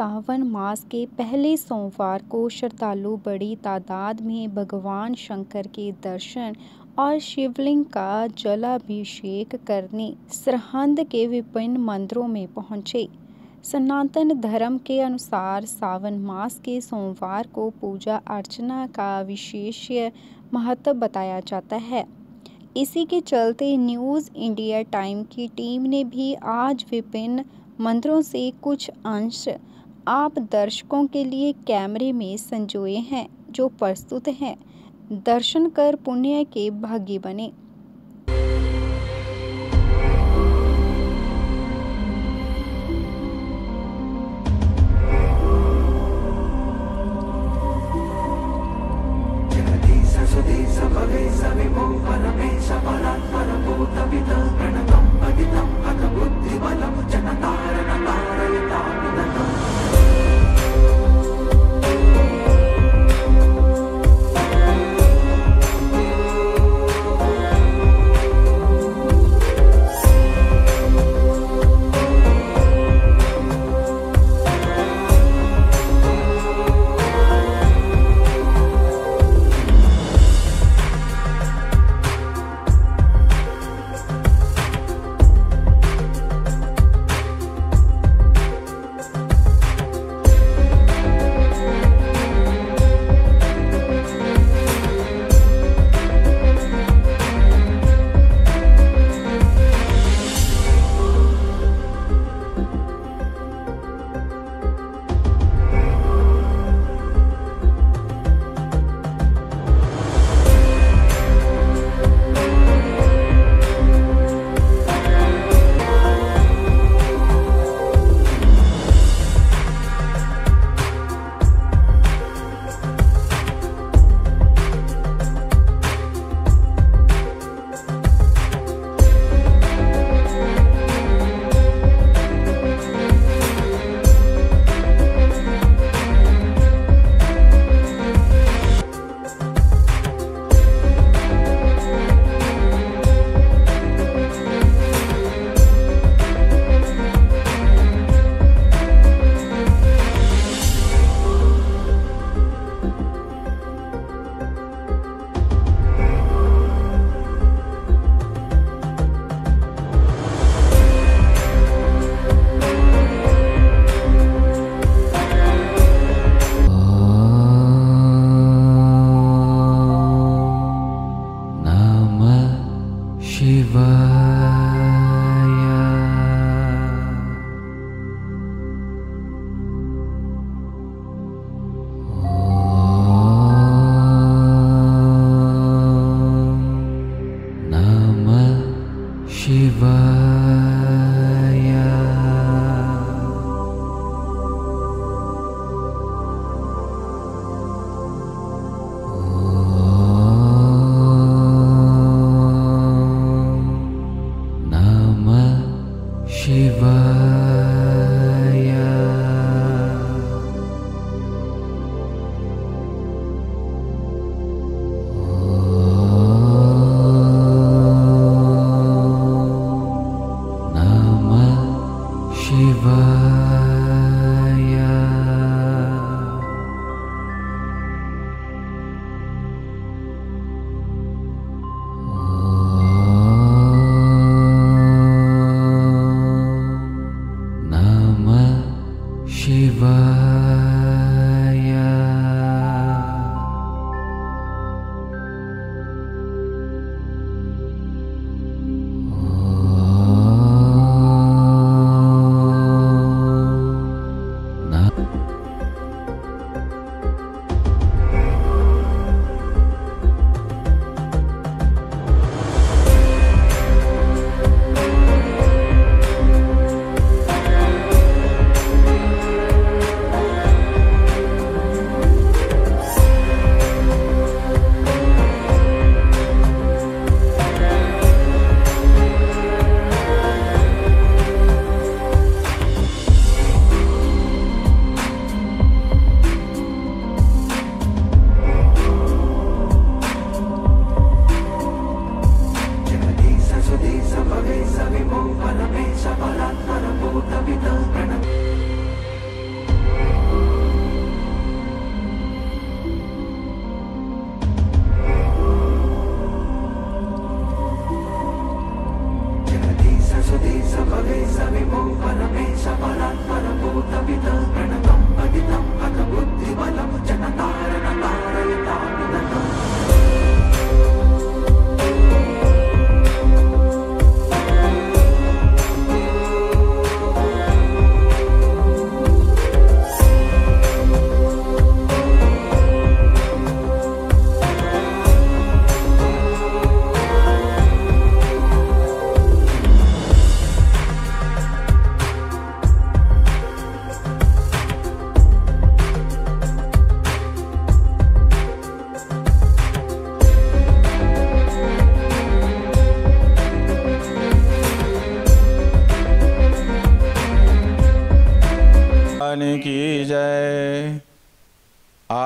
सावन मास के पहले सोमवार को श्रद्धालु बड़ी तादाद में भगवान शंकर के दर्शन और शिवलिंग का जलाभिषेक करने सरहंद के विभिन्न मंदिरों में पहुँचे। सनातन धर्म के अनुसार सावन मास के सोमवार को पूजा अर्चना का विशेष महत्व बताया जाता है। इसी के चलते न्यूज़ इंडिया टाइम की टीम ने भी आज विभिन्न मंदिरों से कुछ अंश आप दर्शकों के लिए कैमरे में संजोए हैं, जो प्रस्तुत हैं। दर्शन कर पुण्य के भागी बने। love.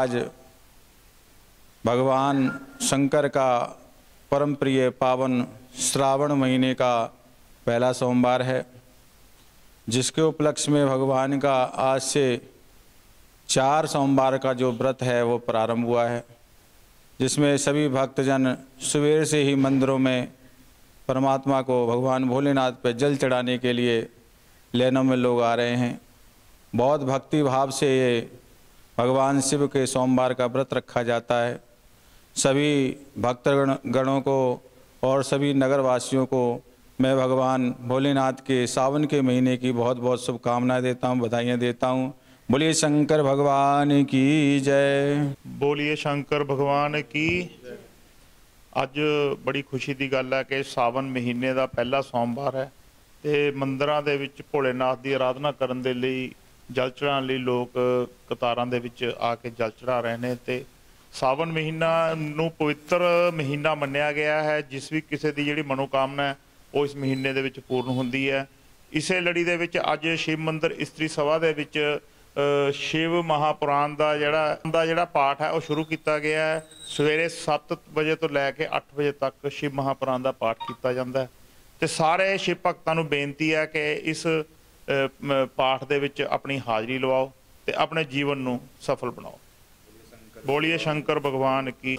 आज भगवान शंकर का परम प्रिय पावन श्रावण महीने का पहला सोमवार है, जिसके उपलक्ष्य में भगवान का आज से चार सोमवार का जो व्रत है, वो प्रारंभ हुआ है, जिसमें सभी भक्तजन सवेर से ही मंदिरों में परमात्मा को भगवान भोलेनाथ पर जल चढ़ाने के लिए लेनों में लोग आ रहे हैं। बहुत भक्ति भाव से ये भगवान शिव के सोमवार का व्रत रखा जाता है सभी भक्तगण गणों को और सभी नगरवासियों को मैं भगवान भोलेनाथ के सावन के महीने की बहुत बहुत शुभकामनाएं देता हूँ बधाइयाँ देता हूँ बोलिए शंकर भगवान की जय ਬੋਲੀਏ ਸ਼ੰਕਰ ਭਗਵਾਨ ਕੀ ਅੱਜ ਬੜੀ ਖੁਸ਼ੀ ਦੀ ਗੱਲ ਹੈ ਕਿ ਸਾਵਨ ਮਹੀਨੇ ਦਾ ਪਹਿਲਾ ਸੋਮਵਾਰ ਹੈ ਤੇ ਮੰਦਰਾਂ ਦੇ ਵਿੱਚ ਭੋਲੇਨਾਥ ਦੀ ਆਰਾਧਨਾ ਕਰਨ ਦੇ ਲਈ ਜਲ ਚੜਾਉਣ ਲਈ ਲੋਕ ਕਤਾਰਾਂ ਦੇ ਵਿੱਚ ਆ ਕੇ ਜਲ ਚੜਾ ਰਹੇ ਨੇ ਤੇ ਸਾਵਨ ਮਹੀਨਾ ਨੂੰ ਪਵਿੱਤਰ ਮਹੀਨਾ ਮੰਨਿਆ ਗਿਆ ਹੈ, ਜਿਸ ਵੀ ਕਿਸੇ ਦੀ ਜਿਹੜੀ ਮਨੋਕਾਮਨਾ ਹੈ, ਉਹ ਇਸ ਮਹੀਨੇ ਦੇ ਵਿੱਚ ਪੂਰਨ ਹੁੰਦੀ ਹੈ। ਇਸੇ ਲੜੀ ਦੇ ਵਿੱਚ ਅੱਜ ਸ਼ਿਵ ਮੰਦਿਰ ਇਸਤਰੀ ਸਭਾ ਦੇ ਵਿੱਚ ਸ਼ਿਵ ਮਹਾਪੁਰਾਣ ਦਾ ਜਿਹੜਾ ਦਾ ਜਿਹੜਾ ਪਾਠ ਹੈ, ਉਹ ਸ਼ੁਰੂ ਕੀਤਾ ਗਿਆ ਹੈ। ਸਵੇਰੇ 7 ਵਜੇ ਤੋਂ ਲੈ ਕੇ 8 ਵਜੇ ਤੱਕ ਸ਼ਿਵ ਮਹਾਪੁਰਾਣ ਦਾ ਪਾਠ ਕੀਤਾ ਜਾਂਦਾ ਹੈ। ਤੇ ਸਾਰੇ ਸ਼ਿਵ ਭਗਤਾਂ ਨੂੰ ਬੇਨਤੀ ਹੈ ਕਿ ਇਸ ਪਾਠ ਦੇ ਵਿੱਚ ਆਪਣੀ ਹਾਜ਼ਰੀ ਲਵਾਓ ਤੇ ਆਪਣੇ ਜੀਵਨ ਨੂੰ ਸਫਲ ਬਣਾਓ। ਬੋਲੀਏ ਸ਼ੰਕਰ ਭਗਵਾਨ ਕੀ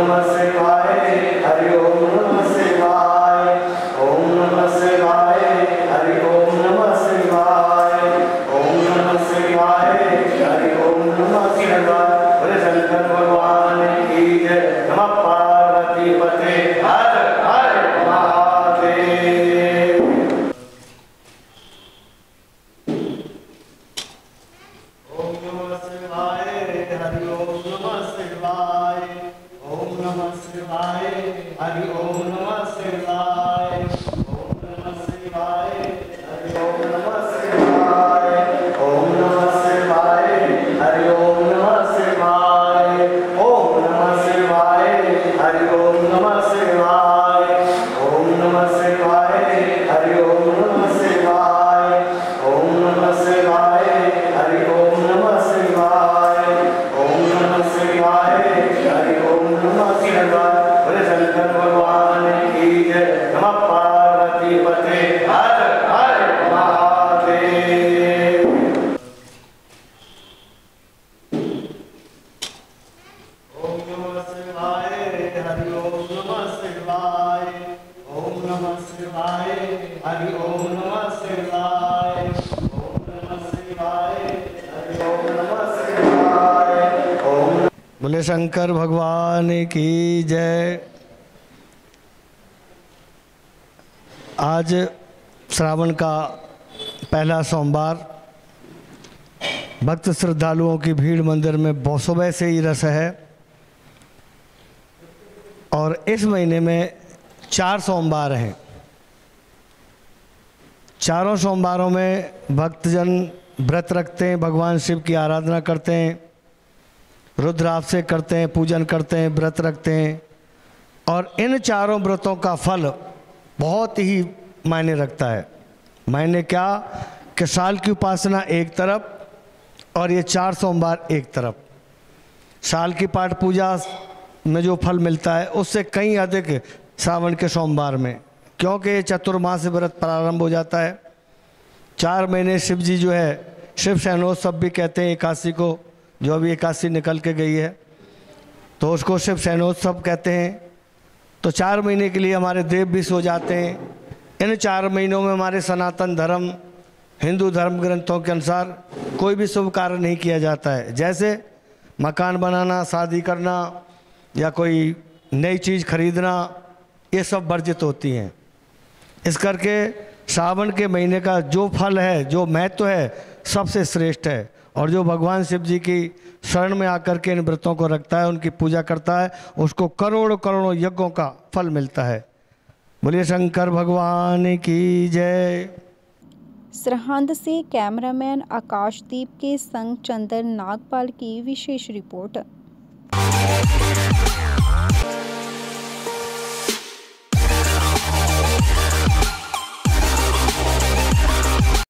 नमः शिवाय शंकर भगवान की जय। आज श्रावण का पहला सोमवार। भक्त श्रद्धालुओं की भीड़ मंदिर में बहुत से ही रस है। और इस महीने में चार सोमवार हैं। चारों सोमवारों में भक्तजन व्रत रखते हैं, भगवान शिव की आराधना करते हैं। रुद्राभिषेक करते हैं, पूजन करते हैं, व्रत रखते हैं। और इन चारों व्रतों का फल बहुत ही मायने रखता है। मायने क्या? कि साल की उपासना एक तरफ़ और ये चार सोमवार एक तरफ़। साल की पाठ पूजा में जो फल मिलता है, उससे कहीं अधिक श्रावण के सोमवार में। क्योंकि ये चतुर्मास व्रत प्रारंभ हो जाता है। चार महीने शिव जी जो है, शिव सैनोत्सव भी कहते हैं एकादशी को। जो अभी एकादशी निकल के गई है तो उसको शिव सैनोत्सव कहते हैं। तो चार महीने के लिए हमारे देव भी सो जाते हैं। इन चार महीनों में हमारे सनातन धर्म, हिंदू धर्म ग्रंथों के अनुसार कोई भी शुभ कार्य नहीं किया जाता है। जैसे मकान बनाना, शादी करना, या कोई नई चीज़ खरीदना, ये सब वर्जित होती हैं। इस करके सावन के महीने का जो फल है, जो महत्व है, सबसे श्रेष्ठ है। और जो भगवान शिव जी की शरण में आकर के इन व्रतों को रखता है, उनकी पूजा करता है, उसको करोड़ों करोड़ों यज्ञों का फल मिलता है। बोलिए, शंकर भगवान की जय। सरहद से कैमरामैन आकाशदीप के संग चंदन नागपाल की विशेष रिपोर्ट।